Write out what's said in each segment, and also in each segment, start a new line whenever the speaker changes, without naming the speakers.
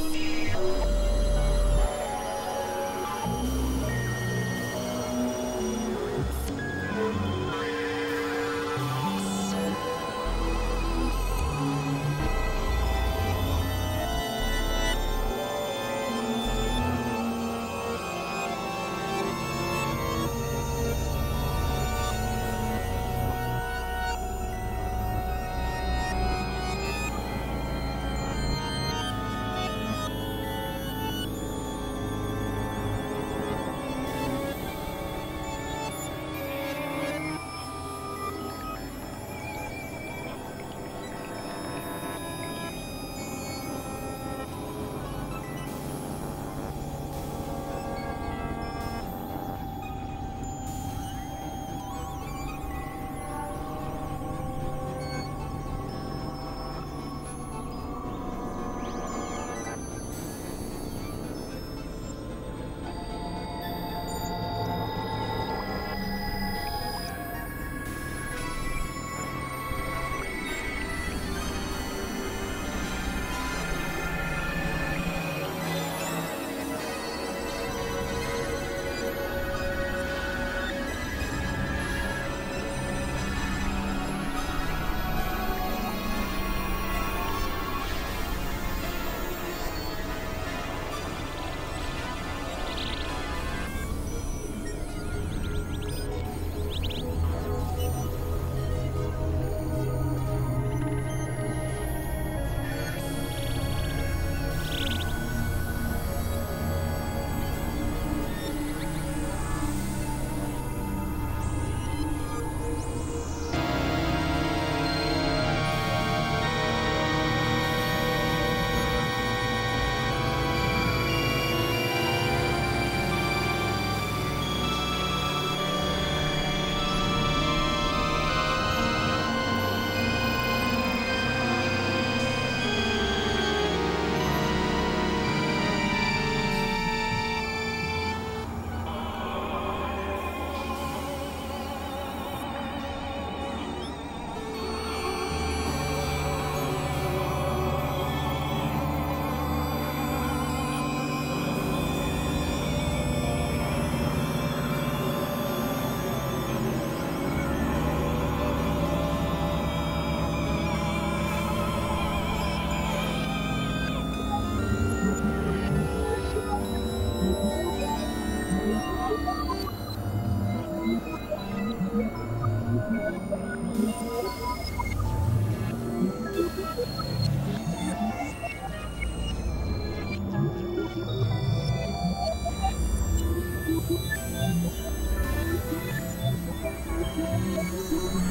Thank you.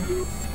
you.